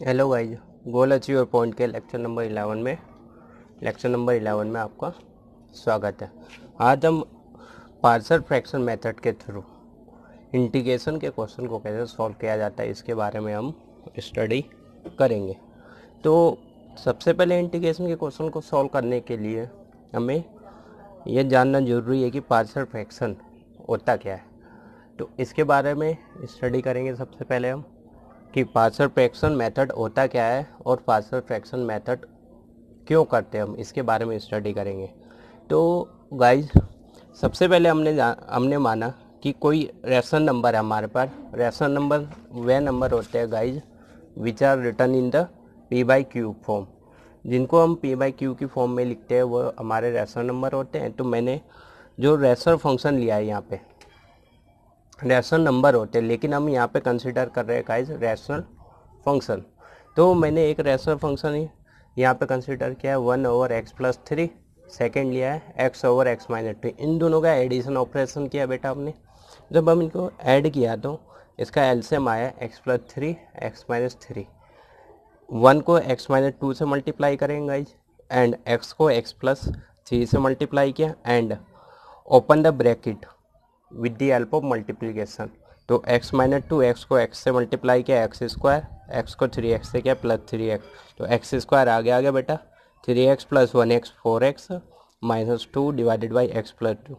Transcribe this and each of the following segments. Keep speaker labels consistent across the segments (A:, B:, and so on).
A: Hello guys goal achieve point के lecture number 11 में lecture number 11 में आपका स्वागत है। आज हम पार्सल फ्रैक्शन मेथड के थ्रू इंटीग्रेशन के क्वेश्चन को कैसे सॉल्व किया जाता है, इसके बारे में हम स्टडी करेंगे। तो सबसे पहले इंटीग्रेशन के क्वेश्चन को सॉल्व करने के लिए हमें यह जानना ज़रूरी है कि पार्सल फ्रैक्शन होता क्या है। तो इसके बारे में स्टडी करेंगे सबसे पहले हम कि पार्सल फ्रैक्शन मेथड होता क्या है और पार्सल फ्रैक्शन मेथड क्यों करते हैं हम, इसके बारे में स्टडी करेंगे। तो गाइज़ सबसे पहले हमने हमने माना कि कोई रेशन नंबर है हमारे पास। रेशन नंबर वे नंबर होते हैं guys which are written in the P by Q form जिनको हम पी बाई क्यू की फॉर्म में लिखते हैं, वो हमारे रेशन नंबर होते हैं। तो मैंने जो रेसर फ़ंक्शन लिया है यहाँ पे रैशनल नंबर होते हैं, लेकिन हम यहाँ पे कंसिडर कर रहे हैं गाइज़ रैशनल फ़ंक्शन तो मैंने एक रैशनल फ़ंक्शन यहाँ पे कंसिडर किया है one over X plus three second लिया है X over X minus two इन दोनों का एडिशन ऑपरेशन किया बेटा हमने. जब हम इनको ऐड किया तो इसका एल्सियम आया X plus three X minus three one को एक्स माइनस टू से मल्टीप्लाई करेंगे गाइज़ एंड एक्स को एक्स प्लस थ्री से मल्टीप्लाई किया and open the bracket with the help of multiplication तो x माइनस टू एक्स को x से multiply किया एक्स स्क्वायर एक्स को थ्री एक्स से किया प्लस थ्री एक्स तो एक्स स्क्वायर आगे आ गया बेटा three X plus one X four X minus two divided by X plus two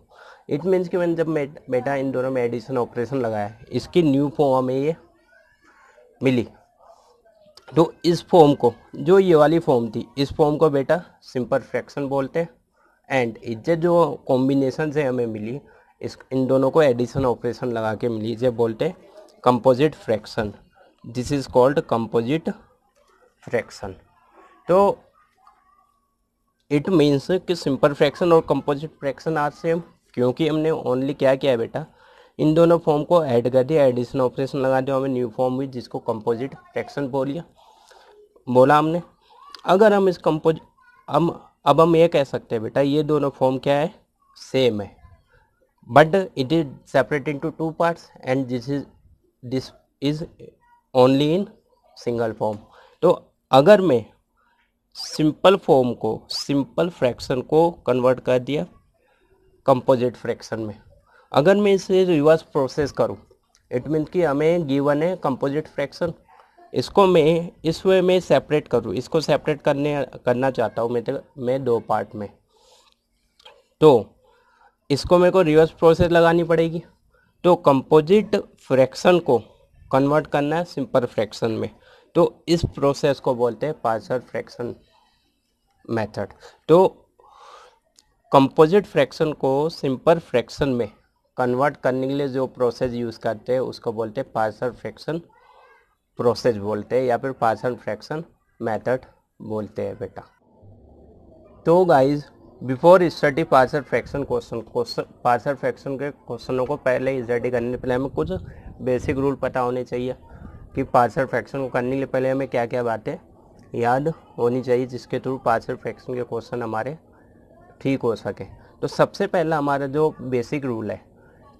A: it means कि मैंने जब बेटा इन दोनों में एडिशन ऑपरेशन लगाया, इसकी न्यू फॉर्म हमें ये, मिली। तो इस फॉर्म को, जो ये वाली फॉर्म थी, इस फॉर्म को बेटा सिंपल फ्रैक्शन बोलते हैं एंड इज़्ज़त जो कॉम्बिनेशन से हमें मिली इस, इन दोनों को एडिशन ऑपरेशन लगा के मिली इसे बोलते composite fraction this is called composite fraction तो इट मीन्स कि सिंपल फ्रैक्शन और कंपोजिट फ्रैक्शन आज सेम क्योंकि हमने ओनली क्या किया है बेटा? इन दोनों फॉर्म को ऐड कर दिया एडिशन ऑपरेशन लगा दिया, हमें न्यू फॉर्म हुई जिसको कंपोजिट फ्रैक्शन बोलिया बोला हमने। अगर हम इस कंपोज हम, अब हम ये कह सकते हैं बेटा, ये दोनों फॉर्म क्या है? सेम है। But it is separate into two parts and this is this is only in single form तो अगर मैं सिंपल फॉर्म को सिंपल फ्रैक्शन को कन्वर्ट कर दिया कंपोजिट फ्रैक्शन में। अगर मैं इसे रिवर्स प्रोसेस करूँ इट मीन कि हमें गिवन है कंपोजिट फ्रैक्शन इसको मैं, इस वे में सेपरेट करूँ, इसको सेपरेट करने, करना चाहता हूँ मैं तो मैं दो पार्ट में। तो इसको मेरे को रिवर्स प्रोसेस लगानी पड़ेगी। तो कंपोजिट फ्रैक्शन को कन्वर्ट करना है सिंपल फ्रैक्शन में। तो इस प्रोसेस को बोलते हैं पार्सल फ्रैक्शन मेथड तो कंपोजिट फ्रैक्शन को सिंपल फ्रैक्शन में कन्वर्ट करने के लिए जो प्रोसेस यूज़ करते हैं, उसको बोलते हैं पार्सल फ्रैक्शन प्रोसेस बोलते हैं, या फिर पार्सल फ्रैक्शन मेथड बोलते हैं बेटा। तो guys before study partial fraction question question partial fraction के क्वेश्चनों को पहले स्टडी करने पहले हमें कुछ बेसिक रूल पता होने चाहिए कि पार्सर फ्रैक्शन को करने के पहले हमें क्या क्या बातें याद होनी चाहिए जिसके थ्रू पार्सर फ्रैक्शन के क्वेश्चन हमारे ठीक हो सके। तो सबसे पहला हमारा जो बेसिक रूल है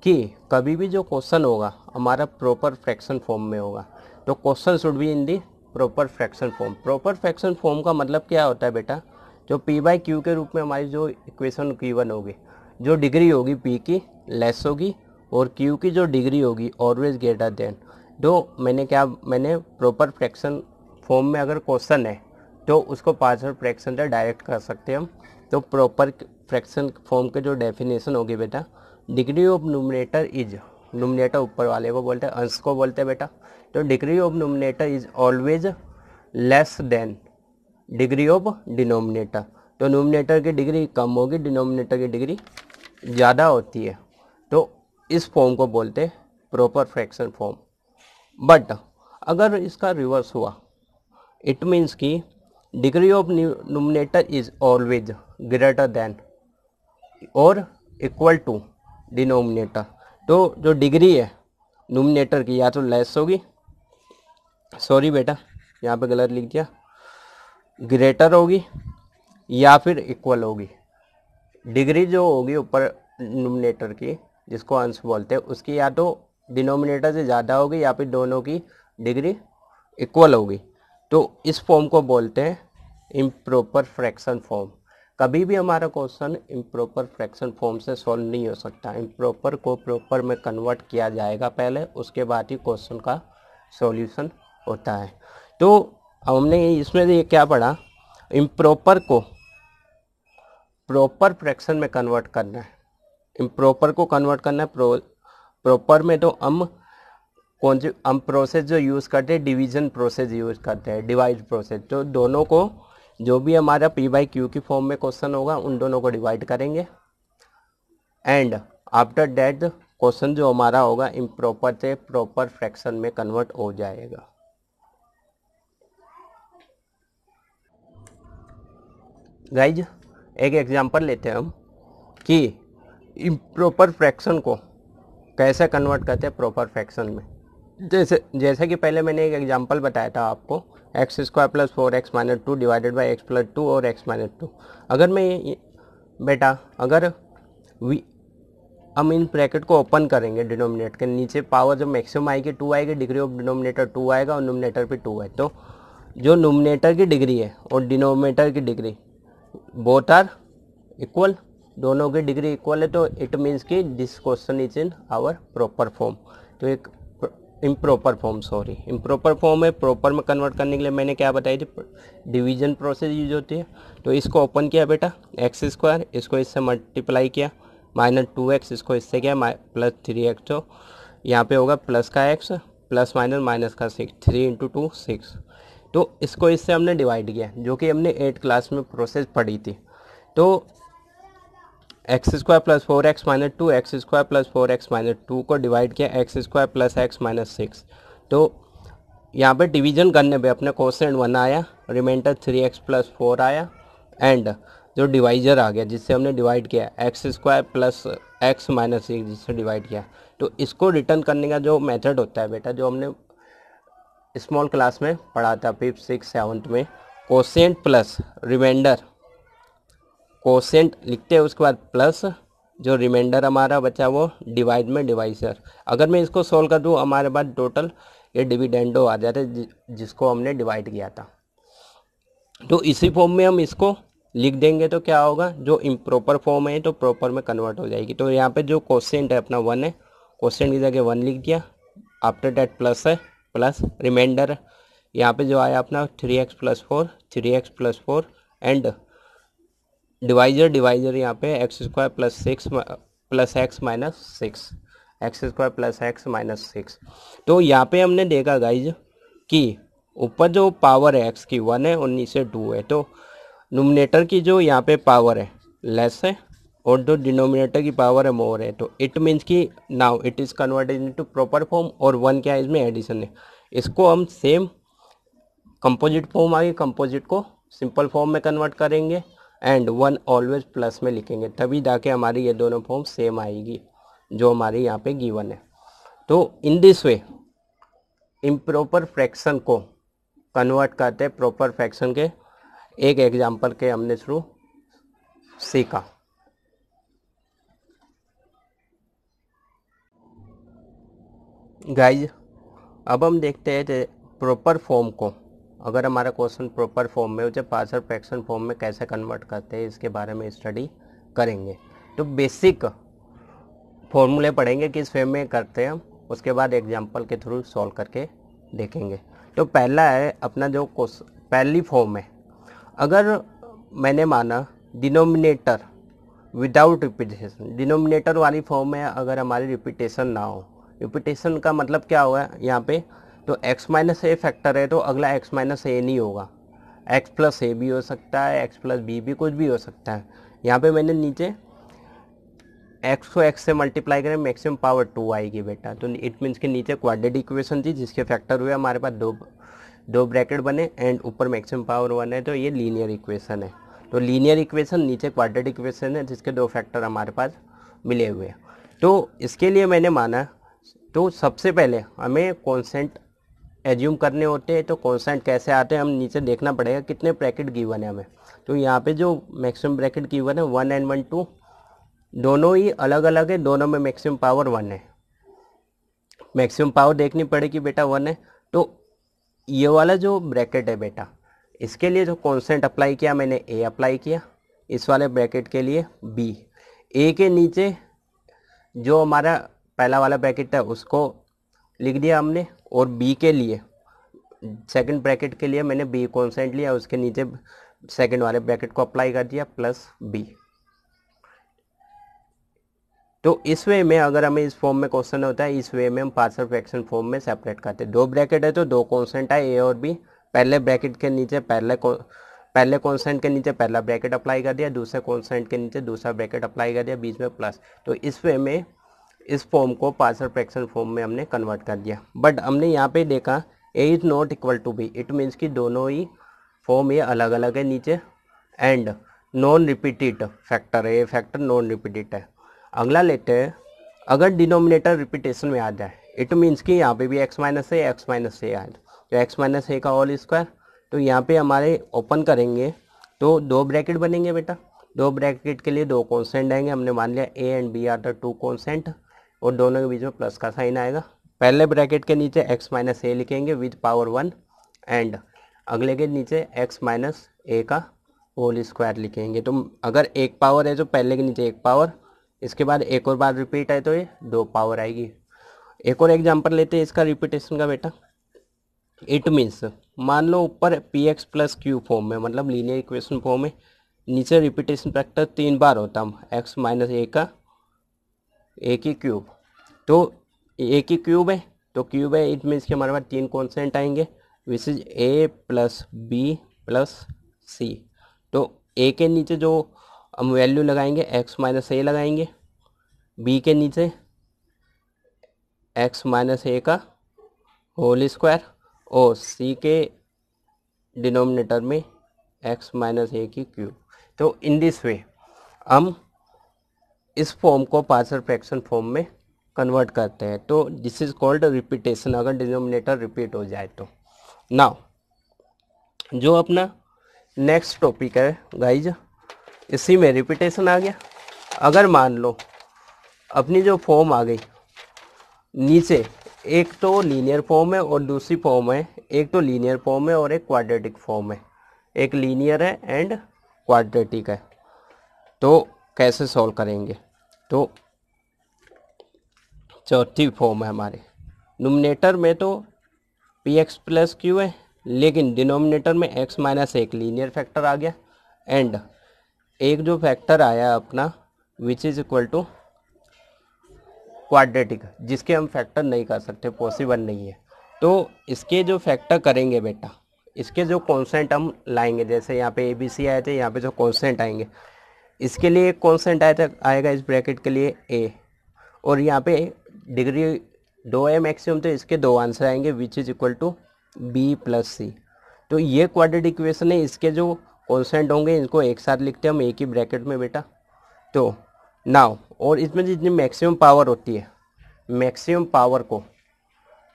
A: कि कभी भी जो क्वेश्चन होगा, हमारा प्रॉपर फ्रैक्शन फॉर्म में होगा। तो question should be in the proper fraction form proper fraction form का मतलब क्या होता है बेटा? जो पी बाई क्यू के रूप में हमारी जो इक्वेशन गिवन होगी, जो डिग्री होगी पी की लेस होगी और क्यू की जो डिग्री होगी ऑलवेज ग्रेटर देन तो मैंने क्या, मैंने प्रॉपर फ्रैक्शन फॉर्म में अगर क्वेश्चन है तो उसको पार्सल फ्रैक्शन से डायरेक्ट कर सकते हैं हम। तो प्रॉपर फ्रैक्शन फॉर्म के जो डेफिनेशन होगी बेटा degree of numerator is numerator ऊपर वाले को बोलते हैं, अंश को बोलते हैं बेटा। तो degree of numerator is always less than degree of denominator. तो नोमिनेटर की डिग्री कम होगी, डिनोमिनेटर की डिग्री ज़्यादा होती है। तो इस फॉर्म को बोलते हैं प्रॉपर फ्रैक्शन फॉर्म। बट अगर इसका रिवर्स हुआ, इट मीन्स कि degree of numerator is always greater than और इक्वल टू डिनोमिनेटर। तो जो डिग्री है नोमिनेटर की, या तो लेस होगी। सॉरी बेटा, यहाँ पे गलत लिख दिया। ग्रेटर होगी या फिर इक्वल होगी। डिग्री जो होगी ऊपर नोमिनेटर की, जिसको अंश बोलते हैं, उसकी या तो डिनोमिनेटर से ज़्यादा होगी या फिर दोनों की डिग्री इक्वल होगी। तो इस फॉर्म को बोलते हैं इम्प्रॉपर फ्रैक्शन फॉर्म कभी भी हमारा क्वेश्चन इम्प्रॉपर फ्रैक्शन फॉर्म से सॉल्व नहीं हो सकता। इम्प्रॉपर को प्रॉपर में कन्वर्ट किया जाएगा पहले, उसके बाद ही क्वेश्चन का सॉल्यूशन होता है। तो हमने इसमें ये क्या पढ़ा? इम्प्रॉपर को प्रॉपर फ्रैक्शन में कन्वर्ट करना है। इम्प्रॉपर को कन्वर्ट करना है। प्रो प्रॉपर में तो हम कौन से हम प्रोसेस जो यूज़ करते हैं डिवीज़न प्रोसेस यूज़ करते हैं डिवाइड प्रोसेस तो दोनों को जो भी हमारा पी बाई क्यू की फॉर्म में क्वेश्चन होगा, उन दोनों को डिवाइड करेंगे। एंड आफ्टर डेट क्वेश्चन जो हमारा होगा इम्प्रॉपर से प्रॉपर फ्रैक्शन में कन्वर्ट हो जाएगा। गाइज़ एक एग्जांपल लेते हैं हम कि इम्प्रॉपर फ्रैक्शन को कैसे कन्वर्ट करते हैं प्रॉपर फ्रैक्शन में। जैसे जैसे कि पहले मैंने एक एग्जांपल बताया था आपको X square plus four X minus two divided by X plus two और एक्स माइनस टू अगर मैं ये, बेटा, अगर वी हम इन ब्रैकेट को ओपन करेंगे डिनोमिनेटर के नीचे पावर जब मैक्सिमम आएगी टू आएगी डिग्री ऑफ़ डिनोमिनेटर टू आएगा और नोमिनेटर पे टू है। तो जो नोमिनेटर की डिग्री है और डिनोमिनेटर की डिग्री बोथ आर इक्वल दोनों की डिग्री इक्वल है तो इट मीन्स कि this question is in our proper form तो एक improper form sorry improper form है प्रॉपर में कन्वर्ट करने के लिए मैंने क्या बताई थी? डिवीज़न प्रोसेस यूज़ होती है। तो इसको ओपन किया बेटा एक्स स्क्वायर इसको इससे मल्टीप्लाई किया माइनस टू एक्स इसको इससे किया प्लस थ्री एक्स तो यहाँ पे होगा प्लस का एक्स प्लस माइनस माइनस का six three into two six तो इसको इससे हमने डिवाइड किया जो कि हमने एट क्लास में प्रोसेस पढ़ी थी। तो X square plus four X minus two X square plus four X minus two को डिवाइड किया X square plus X minus six तो यहाँ पे डिवीज़न करने पे अपने क्वेश्चन वन आया remainder three X plus four आया एंड जो डिवाइजर आ गया, जिससे हमने डिवाइड किया X square plus X minus six जिससे डिवाइड किया। तो इसको रिटर्न करने का जो मेथड होता है बेटा, जो हमने स्मॉल क्लास में पढ़ा था, फिफ्थ, सिक्स, सेवन्थ में। कोसेंट प्लस रिमाइंडर कोसेंट लिखते हैं, उसके बाद प्लस जो रिमाइंडर हमारा बचा वो डिवाइड में डिवाइसर अगर मैं इसको सोल्व कर दूँ, हमारे पास टोटल ये डिविडेंडो आ जाते जिसको हमने डिवाइड किया था। तो इसी फॉर्म में हम इसको लिख देंगे तो क्या होगा, जो इम्प्रॉपर फॉर्म है तो प्रॉपर में कन्वर्ट हो जाएगी। तो यहाँ पे जो क्वेश्चन है, अपना वन है। क्वेश्चन की जगह वन लिख दिया। आफ्टर डेट प्लस है। Plus remainder. यहाँ पे जो आया अपना three X plus four three X plus four and divisor divisor यहाँ पे X square plus six plus X minus six X square plus X minus six तो यहाँ पे हमने देखा गाइज़ कि ऊपर जो पावर है एक्स की वन है और नीचे टू है। तो नोमिनेटर की जो यहाँ पे पावर है लेस है और जो डिनोमिनेटर की पावर है मोर है तो इट मीन्स कि now it is converted into proper form और वन क्या है इसमें एडिशन है। इसको हम सेम कंपोजिट फॉर्म आगे कंपोजिट को सिंपल फॉर्म में कन्वर्ट करेंगे एंड वन ऑलवेज प्लस में लिखेंगे। तभी जाके हमारी ये दोनों फॉर्म सेम आएगी, जो हमारे यहाँ पे गिवन है। तो in this way improper fraction को कन्वर्ट करते प्रॉपर फ्रैक्शन के। एक एग्जांपल के हमने थ्रू सीखा। गाइज़ अब हम देखते हैं प्रॉपर फॉर्म को। अगर हमारा क्वेश्चन प्रॉपर फॉर्म में उसे पार्सर फ्रैक्शन फॉर्म में कैसे कन्वर्ट करते हैं, इसके बारे में स्टडी करेंगे। तो बेसिक फॉर्मूले पढ़ेंगे किस वे में करते हैं उसके बाद एग्जांपल के थ्रू सॉल्व करके देखेंगे। तो पहला है अपना जो पहली फॉर्म है। अगर मैंने माना डिनोमिनेटर विदाउट रिपीटेशन डिनोमिनेटर वाली फॉर्म में अगर हमारी रिपीटेशन ना हो रिपीटेशन का मतलब क्या होगा यहाँ पे? तो x माइनस ए फैक्टर है तो अगला x माइनस ए नहीं होगा। X प्लस ए भी हो सकता है, x प्लस बी भी कुछ भी हो सकता है। यहाँ पे मैंने नीचे x को x से मल्टीप्लाई करें मैक्सिमम पावर टू आएगी बेटा। तो इट मीन्स के नीचे क्वाड्रेटिक इक्वेशन थी, जिसके फैक्टर हुए हमारे पास दो दो ब्रैकेट बने एंड ऊपर मैक्सिमम पावर वन है तो ये लीनियर इक्वेशन है। तो लीनियर इक्वेशन नीचे क्वाड्रेटिक इक्वेशन है, जिसके दो फैक्टर हमारे पास मिले हुए हैं। तो इसके लिए मैंने माना तो सबसे पहले हमें कॉन्सेंट एज्यूम करने होते हैं तो कॉन्सेंट कैसे आते हैं, हम नीचे देखना पड़ेगा कितने ब्रैकेट गिवन है हमें। तो यहाँ पे जो मैक्सिमम ब्रैकेट गिवन है वन एंड वन टू दोनों ही अलग अलग है, दोनों में मैक्सिमम पावर वन है। मैक्सिमम पावर देखनी पड़ेगी बेटा वन है। तो ये वाला जो ब्रैकेट है बेटा, इसके लिए जो कॉन्सेंट अप्लाई किया, मैंने ए अप्लाई किया, इस वाले ब्रैकेट के लिए बी ए के नीचे जो हमारा पहला वाला ब्रैकेट है, उसको लिख दिया हमने, और बी के लिए सेकंड ब्रैकेट के लिए मैंने बी कॉन्सेंट लिया, उसके नीचे सेकंड वाले ब्रैकेट को अप्लाई कर दिया प्लस बी तो इस वे में अगर हमें इस फॉर्म में क्वेश्चन होता है, इस वे में हम पार्सल फ्रैक्शन फॉर्म में सेपरेट करते हैं। दो ब्रैकेट है तो दो कॉन्सेंट है ए और बी पहले ब्रैकेट के नीचे, पहले पहले कॉन्सेंट के नीचे पहला ब्रैकेट अप्लाई कर दिया, दूसरे कॉन्सेंट के नीचे दूसरा ब्रैकेट अप्लाई कर दिया, बीच में प्लस तो इस वे में इस फॉर्म को पार्सल फ्रैक्शन फॉर्म में हमने कन्वर्ट कर दिया। बट हमने यहाँ पे देखा A is not equal to B it means कि दोनों ही फॉर्म ये अलग अलग है नीचे। एंड नॉन रिपीटेड फैक्टर है, ये फैक्टर नॉन रिपीटेड है। अगला लेते हैं। अगर डिनोमिनेटर रिपीटेशन में आ जाए इट मीन्स कि यहाँ पे भी X minus A X minus A आए तो एक्स माइनस ए का होल स्क्वायर तो यहाँ पे हमारे ओपन करेंगे तो दो ब्रैकेट बनेंगे बेटा। दो ब्रैकेट के लिए दो कॉन्सेंट आएँगे, हमने मान लिया A and B are the two constant और दोनों के बीच में प्लस का साइन आएगा। पहले ब्रैकेट के नीचे एक्स माइनस ए लिखेंगे विथ पावर वन एंड अगले के नीचे एक्स माइनस ए का होल स्क्वायर लिखेंगे। तो अगर एक पावर है तो पहले के नीचे एक पावर इसके बाद एक और बार रिपीट है तो ये दो पावर आएगी। एक और एग्ज़ाम्पल लेते हैं इसका रिपीटेशन का बेटा। इट मीन्स मान लो ऊपर P X plus Q form में मतलब लीनियर इक्वेशन फॉर्म में नीचे रिपीटेशन फैक्टर तीन बार होता है। एक्स माइनस ए का ए की क्यूब तो ए की क्यूब है तो क्यूब है इट मीन्स कि हमारे पास तीन कॉन्सेंट आएँगे which is A plus B plus C तो ए के नीचे जो हम वैल्यू लगाएँगे एक्स माइनस ए लगाएँगे बी के नीचे एक्स माइनस ए का होल स्क्वायर और सी के डिनोमिनेटर में एक्स माइनस ए की क्यूब तो इन दिस वे हम इस फॉर्म को पार्सल फ्रैक्शन फॉर्म में कन्वर्ट करते हैं। तो दिस इज़ कॉल्ड रिपीटेशन अगर डिनोमिनेटर रिपीट हो जाए तो। नाउ जो अपना नेक्स्ट टॉपिक है गाइज़ इसी में रिपीटेशन आ गया। अगर मान लो, अपनी जो फॉर्म आ गई, नीचे एक तो लीनियर फॉर्म है और दूसरी फॉर्म है, एक तो लीनियर फॉर्म है और एक क्वाड्रेटिक फॉर्म है। एक लीनियर है एंड क्वाड्रेटिक है। तो कैसे सॉल्व करेंगे? तो चौथी फॉर्म है हमारे। नोमिनेटर में तो पी एक्स प्लस क्यू है, लेकिन डिनोमिनेटर में एक्स माइनस एक लीनियर फैक्टर आ गया। एंड एक जो फैक्टर आया अपना which is equal to quadratic जिसके हम फैक्टर नहीं कर सकते पॉसिबल नहीं है। तो इसके जो फैक्टर करेंगे बेटा, इसके जो कॉन्सेंट हम लाएँगे, जैसे यहाँ पे ए बी सी आए थे, यहाँ पे जो कॉन्सेंट आएँगे इसके लिए कॉन्सेंट आया आएगा इस ब्रैकेट के लिए ए और यहाँ पे डिग्री दो है मैक्सिमम तो इसके दो आंसर आएँगे which is equal to B plus C तो ये क्वाड्रेटिक इक्वेशन है, इसके जो कॉन्सेंट होंगे, इनको एक साथ लिखते हैं हम, एक ही ब्रैकेट में बेटा। तो नाव और इसमें जितनी मैक्सिमम पावर होती है मैक्सिमम पावर को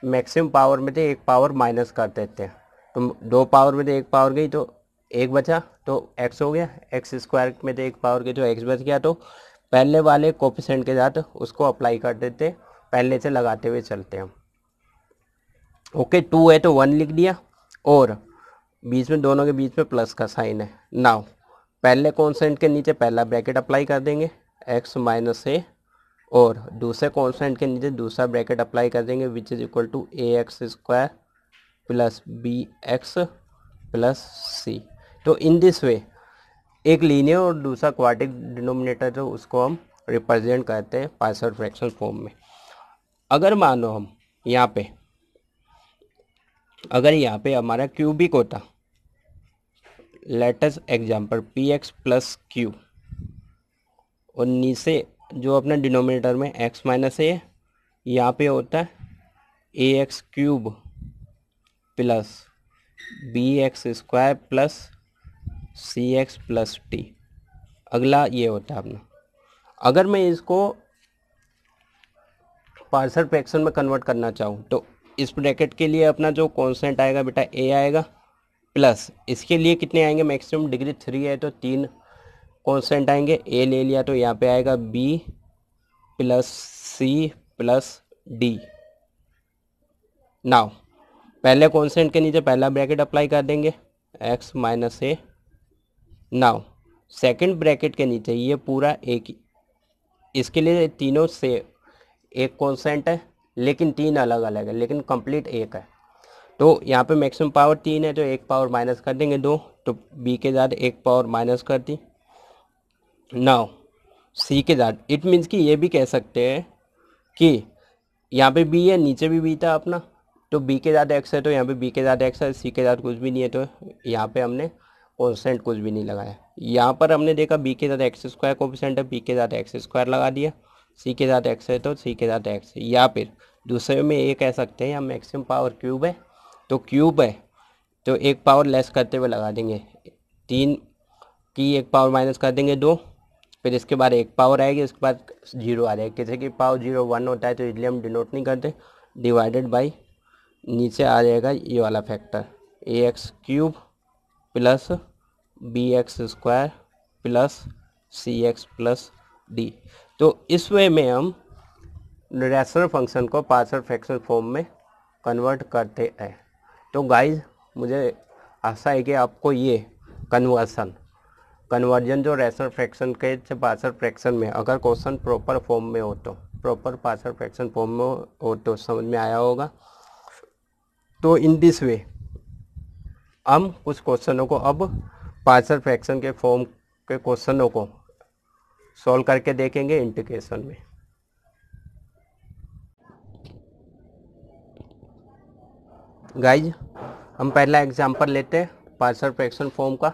A: मैक्सिमम पावर में तो एक पावर माइनस कर देते हैं। तो दो पावर में तो एक पावर गई तो एक बचा तो एक्स हो गया। एक्स स्क्वायर में तो एक पावर के जो एक्स बच गया तो पहले वाले कोपिसेंट के साथ उसको अप्लाई कर देते, पहले से लगाते हुए चलते हैं ओके टू है तो वन लिख दिया, और बीच में दोनों के बीच में प्लस का साइन है। नाउ पहले कॉन्सेंट के नीचे पहला ब्रैकेट अप्लाई कर देंगे एक्स माइनस ए और दूसरे कॉन्सेंट के नीचे दूसरा ब्रैकेट अप्लाई कर देंगे which is equal to A X square plus B X plus C तो इन दिस वे एक लीनियर और दूसरा क्वार्टिक डिनोमिनेटर जो उसको हम रिप्रेजेंट करते हैं पार्सल फ्रैक्शन फॉर्म में। अगर मानो हम यहाँ पे, अगर यहाँ पे हमारा क्यूबिक होता latest example P X plus Q और नीचे जो अपना डिनोमिनेटर में एक्स माइनस ए यहाँ पे होता है A X cube plus B X square plus C X plus T अगला ये होता है अपना। अगर मैं इसको पार्सल फ्रैक्शन में कन्वर्ट करना चाहूँ तो इस ब्रैकेट के लिए अपना जो कॉन्सेंट आएगा बेटा ए आएगा प्लस इसके लिए कितने आएँगे? मैक्सिमम डिग्री थ्री है तो तीन कॉन्सेंट आएँगे। ए ले लिया तो यहाँ पे आएगा B plus C plus D now पहले कॉन्सेंट के नीचे पहला ब्रैकेट अप्लाई कर देंगे। X minus A now second bracket के नीचे, ये पूरा एक इसके लिए तीनों से, एक कॉन्सेंट है, लेकिन तीन अलग अलग है, लेकिन कंप्लीट एक है। तो यहाँ पे मैक्सिमम पावर तीन है तो एक पावर माइनस कर देंगे दो तो बी के साथ एक पावर माइनस कर दी। नाउ सी के साथ इट मीन्स कि ये भी कह सकते हैं कि यहाँ पे बी है, नीचे भी बी था अपना तो बी के साथ एक्स है तो यहाँ पे बी के साथ एक्स है सी के साथ कुछ भी नहीं है तो यहाँ पे हमने कॉन्स्टेंट कुछ भी नहीं लगाया। यहाँ पर हमने देखा बी के साथ एक्स स्क्वायर कोफिशेंट है बी के साथ एक्स स्क्वायर लगा दिया सी के साथ एक्स है तो सी के साथ एक्स या फिर दूसरे में ये कह सकते हैं या मैक्सिमम पावर क्यूब है तो क्यूब है तो एक पावर लेस करते हुए लगा देंगे। तीन की एक पावर माइनस कर देंगे दो, फिर इसके बाद एक पावर आएगी उसके बाद ज़ीरो आ जाएगी किसी की पावर ज़ीरो वन होता है तो इसलिए हम डिनोट नहीं करते। डिवाइडेड बाई नीचे आ जाएगा ये वाला factor A X cube plus B X square plus C X plus D तो इस वे में हम रेशनल फ़ंक्शन को पार्सल फ्रैक्शन फॉर्म में कन्वर्ट करते हैं। तो गाइज़ मुझे आशा है कि आपको ये कन्वर्सन कन्वर्जन जो रेशनल फ्रैक्शन के से पार्सल फ्रैक्शन में, अगर क्वेश्चन प्रॉपर फॉर्म में हो तो प्रॉपर पार्सल फ्रैक्शन फॉर्म में हो तो समझ में आया होगा। तो इन दिस वे हम कुछ क्वेश्चनों को अब पार्सल फ्रैक्शन के फॉर्म के क्वेश्चनों को सॉल्व करके देखेंगे इंटीग्रेशन में। गाइज़ हम पहला एग्जांपल लेते हैं पार्सल फ्रैक्शन फॉर्म का,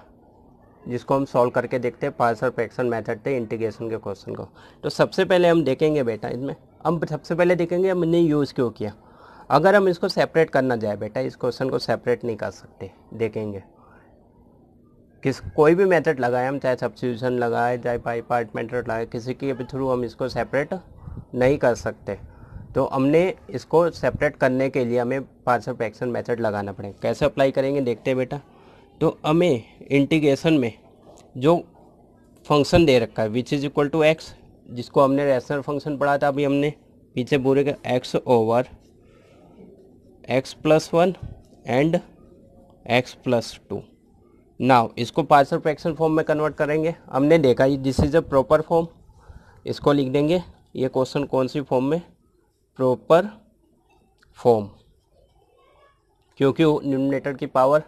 A: जिसको हम सॉल्व करके देखते हैं पार्सल फ्रैक्शन मेथड से इंटीग्रेशन के क्वेश्चन को। तो सबसे पहले हम देखेंगे बेटा इसमें। हम सबसे पहले देखेंगे हमने यूज़ क्यों किया। अगर हम इसको सेपरेट करना जाए बेटा, इस क्वेश्चन को सेपरेट नहीं कर सकते, देखेंगे। किस, कोई भी मेथड लगाए हम, चाहे सब्सिट्यूशन लगाए, चाहे बाई पार्ट मेथड लगाए, किसी के थ्रू हम इसको सेपरेट नहीं कर सकते। तो हमने इसको सेपरेट करने के लिए हमें पार्सल फ्रैक्शन मेथड लगाना पड़ेगा। कैसे अप्लाई करेंगे, देखते हैं बेटा। तो हमें इंटीग्रेशन में जो फ़ंक्शन दे रखा है which is equal to X जिसको हमने रेशनल फ़ंक्शन पढ़ा था अभी हमने, पीछे पूरे का X over X plus one and X plus two now इसको पार्सल फ्रैक्शन फॉर्म में कन्वर्ट करेंगे। हमने देखा this is a proper form इसको लिख देंगे। ये क्वेश्चन कौन सी फॉर्म में? प्रॉपर फॉर्म क्योंकि डिनोमिनेटर की पावर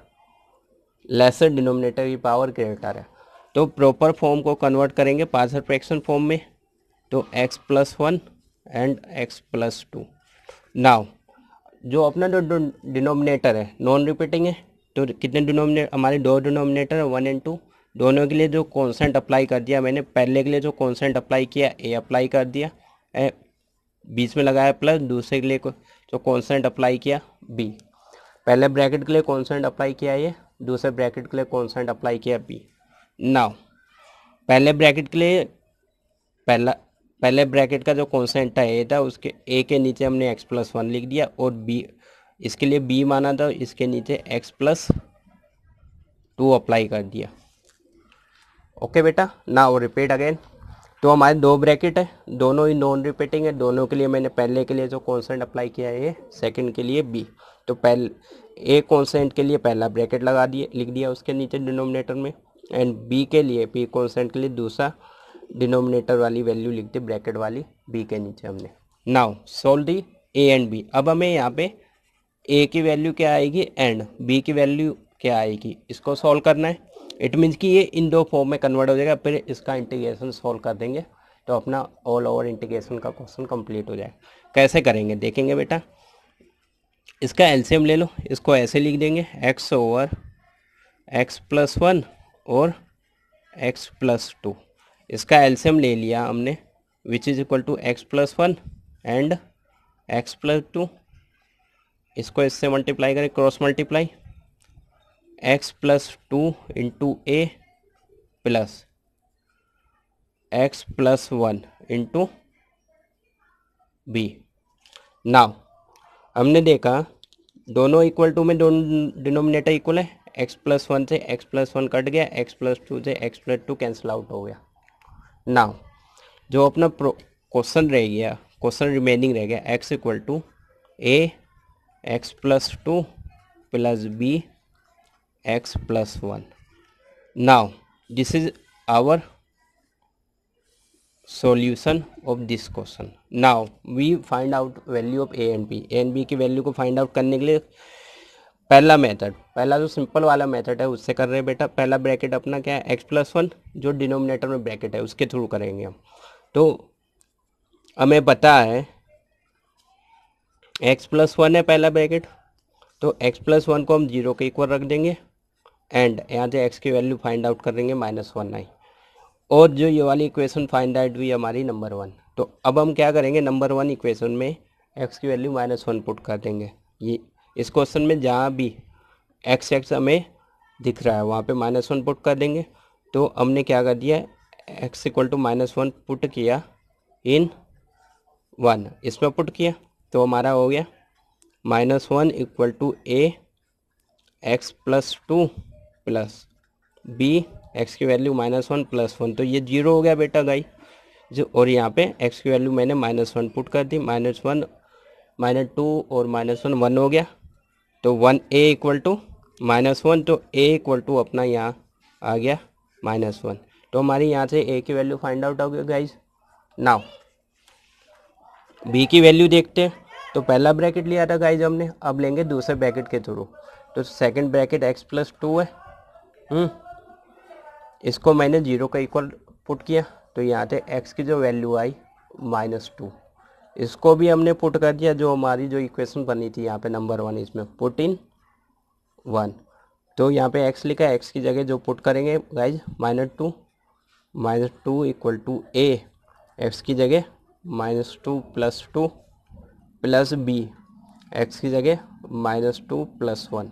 A: लेसर डिनोमिनेटर की पावर ग्रेटर है। तो प्रॉपर फॉर्म को कन्वर्ट करेंगे पार्सल फ्रैक्शन फॉर्म में। तो x plus one and x plus two now जो अपना जो डिनोमिनेटर है नॉन रिपीटिंग है तो कितने डिनोमिनेटर हमारे दो डिनोमिनेटर वन एंड टू दोनों के लिए जो कॉन्सेंट अप्लाई कर दिया मैंने, पहले के लिए जो कॉन्सेंट अप्लाई किया ए अप्लाई कर दिया, ए, बीच में लगाया प्लस दूसरे के लिए जो कॉन्सेंट अप्लाई किया बी पहले ब्रैकेट के लिए कॉन्सेंट अप्लाई किया ये, दूसरे ब्रैकेट के लिए कॉन्सेंट अप्लाई किया बी नाउ पहले ब्रैकेट के लिए, पहला, पहले ब्रैकेट का जो कॉन्सेंट था ए था, उसके ए के नीचे हमने एक्स प्लस वन लिख दिया और बी इसके लिए बी माना था, इसके नीचे एक्स प्लस टू अप्लाई कर दिया। ओके बेटा ना वो रिपीट अगेन तो हमारे दो ब्रैकेट है, दोनों ही नॉन रिपीटिंग है, दोनों के लिए मैंने पहले के लिए जो कॉन्सेंट अप्लाई किया है सेकंड के लिए बी तो पहले ए कॉन्सेंट के लिए पहला ब्रैकेट लगा दिए, लिख दिया उसके नीचे डिनोमिनेटर में एंड बी के लिए बी कॉन्सेंट के लिए दूसरा डिनोमिनेटर वाली वैल्यू लिख दी ब्रैकेट वाली बी के नीचे हमने। Now solve the A and B अब हमें यहाँ पे ए की वैल्यू क्या आएगी? एंड बी की वैल्यू क्या आएगी? इसको सॉल्व करना है। इट मीन्स कि ये इन दो फॉर्म में कन्वर्ट हो जाएगा, फिर इसका इंटीग्रेशन सॉल्व कर देंगे तो अपना ऑल ओवर इंटीग्रेशन का क्वेश्चन कंप्लीट हो जाए। कैसे करेंगे? देखेंगे बेटा। इसका एलसीएम ले लो। इसको ऐसे लिख देंगे। X over x plus one और एक्स प्लस टू इसका एलसीएम ले लिया हमने which is equal to x plus one and x plus two इसको इससे मल्टीप्लाई करें cross multiply x plus two into a plus x plus one into b now हमने देखा दोनों इक्वल टू में दोनों डिनोमिनेटर इक्वल है एक्स प्लस वन से एक्स प्लस वन कट गया एक्स प्लस टू से x plus two cancel out हो गया। नाव जो अपना क्वेश्चन रह गया क्वेश्चन रिमेनिंग रह गया x equal to a x plus two plus b x plus one now this is our solution of this question. Now, we find out value of a and b. A and b की value को find out करने के लिए पहला method पहला जो simple वाला method है, उससे कर रहे हैं बेटा। पहला ब्रैकेट अपना क्या है? एक्स प्लस वन जो डिनोमिनेटर में ब्रैकेट है, उसके थ्रू करेंगे हम। तो हमें पता है एक्स प्लस वन है पहला ब्रैकेट तो एक्स प्लस वन को हम ज़ीरो के इक्वल रख देंगे एंड यहाँ से एक्स की वैल्यू फाइंड आउट कर देंगे माइनस वन आई और जो ये वाली इक्वेशन फाइंड आउट हुई हमारी नंबर वन तो अब हम क्या करेंगे नंबर वन इक्वेशन में एक्स की वैल्यू माइनस वन पुट कर देंगे. ये, इस क्वेश्चन में जहाँ भी एक्स एक्स हमें दिख रहा है, वहाँ पे माइनस वन पुट कर देंगे. तो हमने क्या कर दिया x equal to minus one put किया इन वन इसमें पुट किया. तो हमारा हो गया minus one equal to a, x plus two plus b, x की value minus one plus one. तो ये ज़ीरो हो गया बेटा गाई। जो और यहाँ पे एक्स की वैल्यू मैंने माइनस वन पुट कर दी। माइनस वन, माइनस टू और माइनस वन वन हो गया। तो one a equal to minus one तो ए इक्वल टू अपना यहाँ आ गया माइनस वन। तो हमारी यहाँ से ए की वैल्यू फाइंड आउट हो गया गाइज़ नाउ बी की वैल्यू देखते हैं। तो पहला ब्रैकेट लिया था गाइज़ हमने, अब लेंगे दूसरे ब्रैकेट के थ्रू तो second bracket x plus two है। हम्म। इसको मैंने ज़ीरो का इक्वल पुट किया तो यहाँ से एक्स की जो वैल्यू आई माइनस टू इसको भी हमने पुट कर दिया, जो हमारी जो इक्वेशन बनी थी यहाँ पे नंबर वन इसमें। पुट इन वन तो यहाँ पे एक्स लिखा है एक्स की जगह जो पुट करेंगे guys minus two minus two equal to a x की जगह minus two plus two plus b, x की जगह minus two plus one.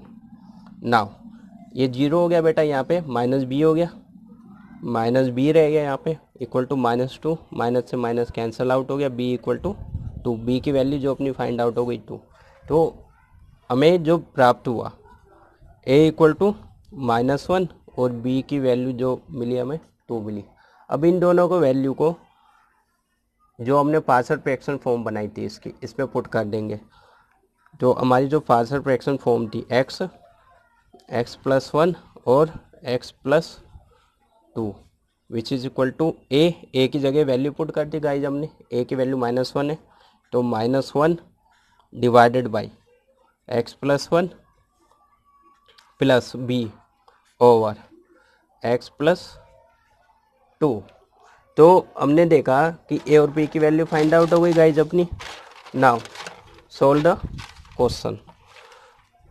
A: Now, ये ज़ीरो हो गया बेटा यहाँ पे, माइनस बी हो गया। माइनस बी रह गया यहाँ पे equal to minus two minus से माइनस कैंसिल आउट हो गया b equal to two b की वैल्यू जो अपनी फाइंड आउट हो गई टू तो हमें जो प्राप्त हुआ a equal to minus one और बी की वैल्यू जो मिली हमें टू मिली। अब इन दोनों को वैल्यू को जो हमने पार्सल प्रेक्शन फॉर्म बनाई थी इसकी, इसमें पुट कर देंगे। तो हमारी जो पार्सल प्रेक्शन फॉर्म थी एक्स एक्स प्लस वन और x plus two which is equal to a a की जगह वैल्यू पुट कर दी गाइज़ हमने। ए की वैल्यू माइनस वन है तो minus one divided by x plus one plus b over x plus two तो हमने देखा कि ए और बी की वैल्यू फाइंड आउट हो गई गाइज़ अपनी। नाउ सोल्व द क्वेश्चन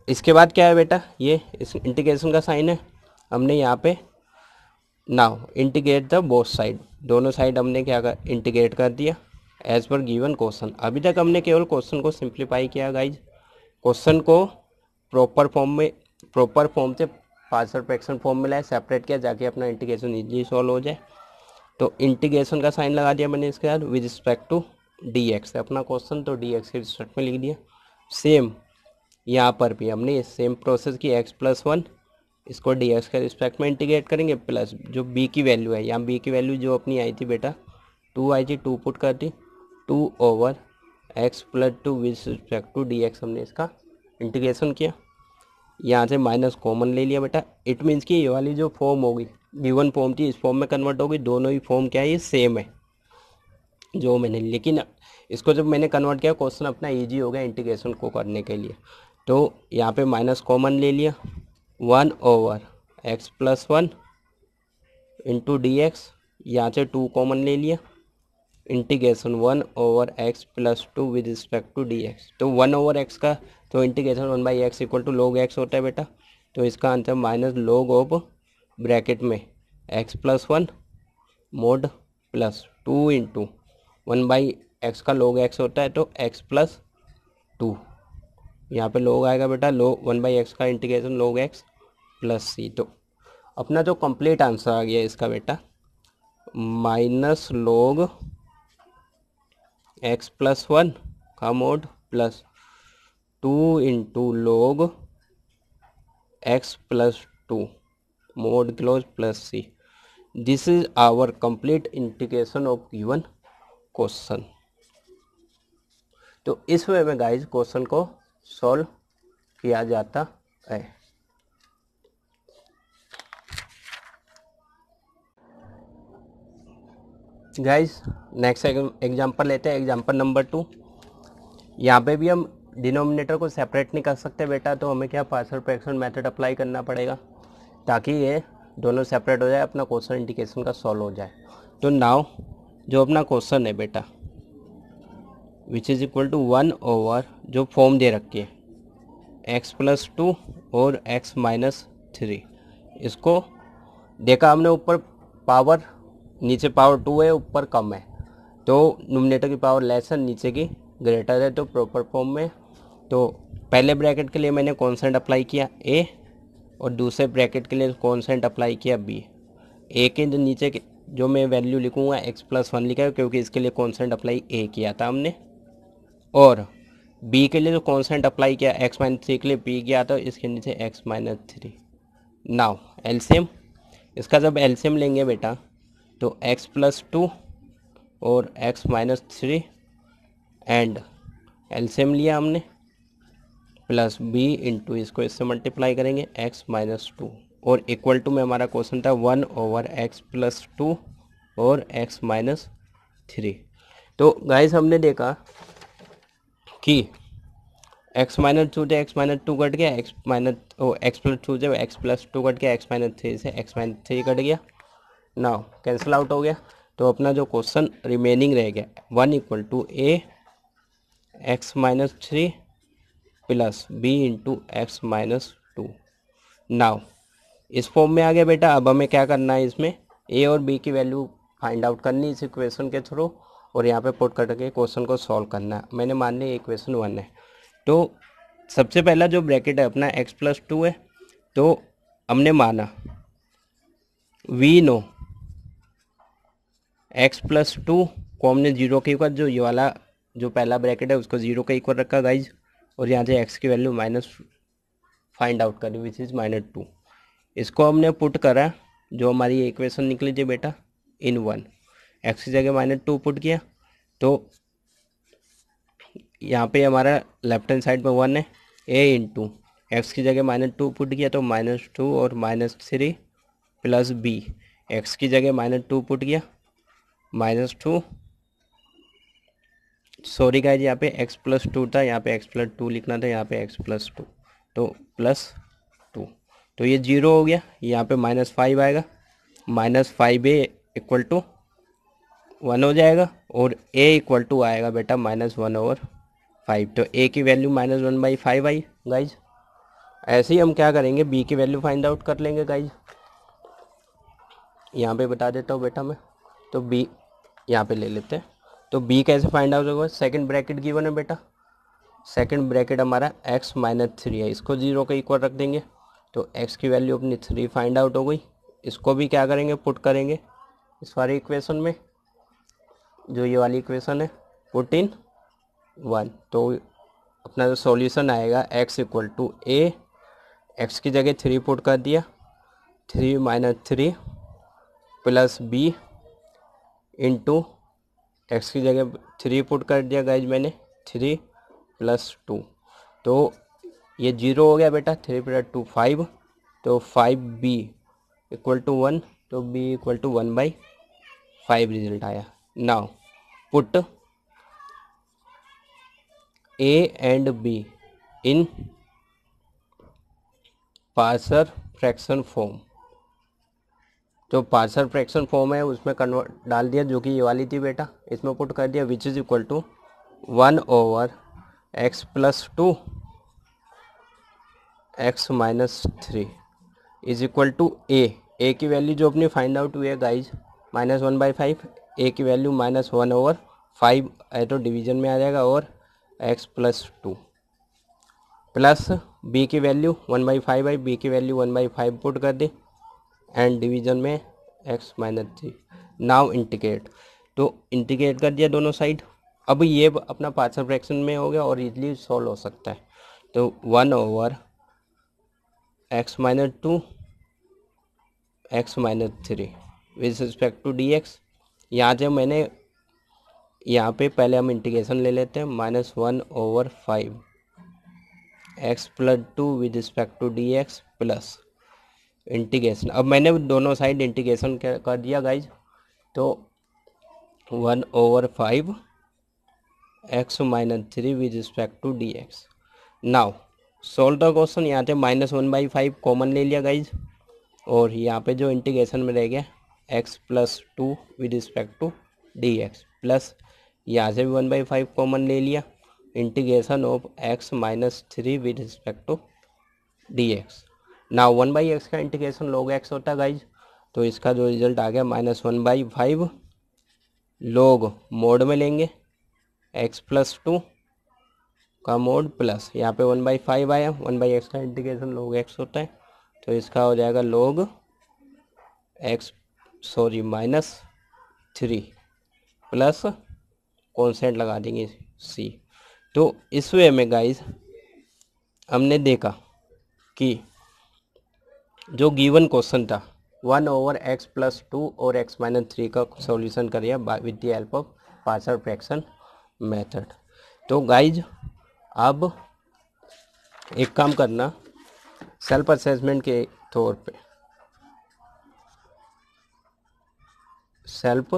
A: इसके बाद क्या है बेटा? ये इस इंटीग्रेशन का साइन है। हमने यहाँ पे now integrate the both side दोनों साइड हमने क्या कर इंटीग्रेट कर दिया एज पर गिवन क्वेश्चन अभी तक हमने केवल क्वेश्चन को सिंप्लीफाई किया गाइज़ क्वेश्चन को प्रॉपर फॉर्म में प्रॉपर फॉर्म से पार्सल फ्रैक्शन फॉर्म में लाए सेपरेट किया, जाके अपना इंटीग्रेशन इजीली सॉल्व हो जाए। तो इंटीग्रेशन का साइन लगा दिया मैंने इसके बाद with respect to d x अपना क्वेश्चन तो डी एक्स के रिस्पेक्ट में लिख दिया। सेम यहाँ पर भी हमने सेम प्रोसेस की एक्स प्लस वन इसको डी एक्स के रिस्पेक्ट में इंटीग्रेट करेंगे प्लस जो बी की वैल्यू है, यहाँ बी की वैल्यू जो अपनी आई थी बेटा टू आई थी टू पुट कर दी two over x plus two with respect to d x हमने इसका इंटीग्रेशन किया। यहाँ से माइनस कॉमन ले लिया बेटा। इट मीन्स कि ये वाली जो फॉर्म होगी गिवन फॉर्म थी, इस फॉर्म में कन्वर्ट होगी, दोनों ही फॉर्म क्या है, ये सेम है। जो मैंने, लेकिन इसको जब मैंने कन्वर्ट किया क्वेश्चन अपना ईजी हो गया इंटीग्रेशन को करने के लिए। तो यहाँ पे माइनस कॉमन ले लिया। One over x plus one into d x यहाँ से टू कॉमन ले लिया। Integration one over x plus two with respect to d x तो वन ओवर एक्स का तो integration one by x equal to log x होता है बेटा। तो इसका answer minus log of bracket में x plus one mod plus two into one by x का लोग एक्स होता है तो एक्स प्लस टू यहाँ पे लोग आएगा बेटा लो वन बाई एक्स का integration log x plus c तो अपना जो कंप्लीट आंसर आ गया इसका बेटा minus log x plus one का mod plus two into log x plus two mod close plus c this is our complete integration of given question तो इस way में गाइज़ क्वेश्चन को सॉल्व किया जाता है। गाइज़ नेक्स्ट एग्जांपल लेते हैं। एग्जांपल नंबर टू यहाँ पे भी हम डिनोमिनेटर को सेपरेट नहीं कर सकते बेटा तो हमें क्या पार्सल फ्रैक्शन मेथड अप्लाई करना पड़ेगा? ताकि ये दोनों सेपरेट हो जाए, अपना क्वेश्चन इंडिकेशन का सॉल्व हो जाए। तो नाउ, जो अपना क्वेश्चन है बेटा which is equal to one over जो फॉर्म दे रखी है एक्स प्लस टू और एक्स माइनस थ्री इसको देखा हमने, ऊपर पावर नीचे पावर टू है, ऊपर कम है। तो नोमिनेटर की पावर लेस है, नीचे की ग्रेटर है तो प्रॉपर फॉर्म में तो पहले ब्रैकेट के लिए मैंने कॉन्सेंट अप्लाई किया ए और दूसरे ब्रैकेट के लिए कॉन्सेंट अप्लाई किया बी ए के जो नीचे के जो मैं वैल्यू लिखूँगा एक्स प्लस वन लिखा है, क्योंकि इसके लिए कॉन्सेंट अप्लाई ए किया था हमने। और बी के लिए जो कॉन्सेंट अप्लाई किया एक्स माइनस थ्री के लिए बी किया था, इसके नीचे x minus three now LCM इसका जब एलसीएम लेंगे बेटा तो एक्स प्लस टू और x minus three and LCM लिया हमने। प्लस बी इंटू इसको इससे मल्टीप्लाई करेंगे एक्स माइनस टू। और इक्वल टू में हमारा क्वेश्चन था one over x plus two और एक्स माइनस थ्री। तो गाइस हमने देखा कि एक्स माइनस टू से एक्स माइनस टू कट गया, x minus oh, x plus two से एक्स प्लस टू कट गया, एक्स माइनस थ्री से एक्स माइनस थ्री कट गया। नाउ कैंसिल आउट हो गया। तो अपना जो क्वेश्चन रिमेनिंग रह गया, one equal to a, x minus three plus b into x minus two. Now, इस फॉर्म में आ गया बेटा, अब हमें क्या करना है इसमें? ए और बी की वैल्यू फाइंड आउट करनी इस इक्वेशन के थ्रू और यहाँ पे पुट करके क्वेश्चन को सॉल्व करना है। मैंने मान लिया इक्वेशन वन है। तो सबसे पहला जो ब्रैकेट है, अपना एक्स प्लस टू है तो हमने माना we know x plus two को हमने ज़ीरो के ऊपर जो ये वाला, जो पहला ब्रैकेट है, उसको ज़ीरो के इक्वल रखा गाइज़ और यहाँ से एक्स की वैल्यू माइनस फाइंड आउट करी विच इज़ माइनस टू इसको हमने पुट करा जो हमारी इक्वेशन निकली थी बेटा इन वन एक्स की जगह माइनस टू पुट किया तो यहाँ पे हमारा लेफ़्ट हैंड साइड में वन है ए इन टू एक्स की जगह माइनस टू पुट किया तो माइनस टू और minus three plus b x की जगह माइनस टू पुट किया माइनस टू सॉरी गाइज़ यहाँ पे x प्लस टू था, यहाँ पे x प्लस टू लिखना था, यहाँ पे x प्लस टू तो प्लस टू तो ये ज़ीरो हो गया, यहाँ पे माइनस फाइव आएगा। Minus five a equal to one हो जाएगा और a इक्वल टू आएगा बेटा माइनस वन ओवर फाइव तो a की value minus one by five I guys ऐसे ही हम क्या करेंगे? B की वैल्यू फाइंड आउट कर लेंगे गाइज़ यहाँ पे बता देता हूँ बेटा मैं। तो b यहाँ पे ले लेते हैं। तो बी कैसे फाइंड आउट होगा? सेकंड ब्रैकेट गिवन है बेटा। सेकंड ब्रैकेट हमारा एक्स माइनस थ्री है। इसको ज़ीरो के इक्वल रख देंगे। तो एक्स की वैल्यू अपनी थ्री फाइंड आउट हो गई। इसको भी क्या करेंगे? पुट करेंगे। इस वाली इक्वेशन में, जो ये वाली इक्वेशन है पुट इन वन तो अपना जो सॉल्यूशन आएगा x equal to a x की जगह थ्री पुट कर दिया। Three minus three plus b into x की जगह थ्री पुट कर दिया गाइज़ मैंने थ्री प्लस टू तो ये ज़ीरो हो गया बेटा थ्री प्लस टू फाइव तो five b equal to one तो b equal to one by five result आया. Now put a and b in partial fraction form जो पार्सल फ्रैक्शन फॉर्म है, उसमें कन्वर्ट डाल दिया, जो कि ये वाली थी बेटा। इसमें पुट कर दिया which is equal to one over x plus two x minus three is equal to a a की वैल्यू जो अपनी फाइंड आउट हुई है guys minus one by five a की value minus one over five है तो division में आ जाएगा, और x plus two plus b की value one by five by b की value one by five put कर दी। एंड डिवीज़न में x minus three now integrate तो इंटीग्रेट कर दिया दोनों साइड अब ये अपना पार्सल फ्रैक्शन में हो गया और इजली सॉल्व हो सकता है. तो one over x minus two x minus three with respect to d x यहाँ से मैंने, यहाँ पे पहले हम इंटीग्रेशन ले लेते हैं. Minus one over five x plus two with respect to d x plus integration अब मैंने दोनों साइड इंटीग्रेशन कर दिया गाइज़ तो one over five x minus three with respect to d x now solve the question यहाँ पे minus one by five common ले लिया गाइज़ और यहाँ पे जो इंटीग्रेशन में रह गया x plus two with respect to d x plus यहाँ से भी वन बाई फाइव कॉमन ले लिया। Integration of x minus three with respect to d x ना वन बाई एक्स का इंटीग्रेशन लोग एक्स होता है गाइज़ तो इसका जो रिज़ल्ट आ गया minus one by five log mod में लेंगे. एक्स प्लस टू का मोड प्लस यहाँ पे वन बाई फाइव आया. वन बाई एक्स का इंटीग्रेशन लोग एक्स होता है. तो इसका हो जाएगा log x sorry minus three plus constant लगा देंगे सी तो इस वे में गाइज़ हमने देखा कि जो गिवन क्वेश्चन था one over x plus two और एक्स माइनस थ्री का सॉल्यूशन करिए with the help of partial fraction method तो गाइज़ अब एक काम करना सेल्फ असेसमेंट के तौर पे। सेल्फ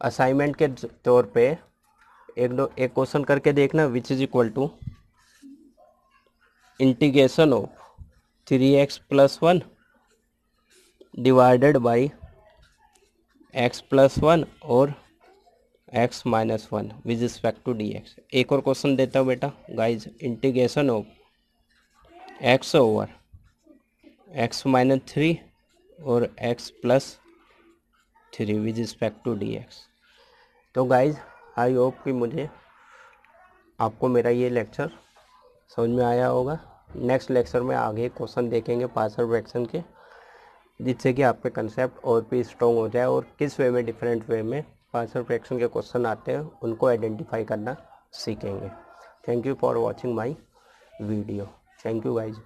A: असाइनमेंट के तौर पे एक दो एक क्वेश्चन करके देखना which is equal to integration of three x plus one divided by x plus one और x minus one with respect to d x एक और क्वेश्चन देता हूँ बेटा। Guys integration of x over x minus three और x plus three with respect to d x तो guys I hope कि मुझे आपको मेरा ये लेक्चर समझ में आया होगा। नेक्स्ट लेक्चर में आगे क्वेश्चन देखेंगे पार्सल फ्रैक्शन के, जिससे कि आपके कंसेप्ट और भी स्ट्रॉन्ग हो जाए और किस वे में डिफरेंट वे में पार्सल फ्रैक्शन के क्वेश्चन आते हैं, उनको आइडेंटिफाई करना सीखेंगे। Thank you for watching my video thank you guys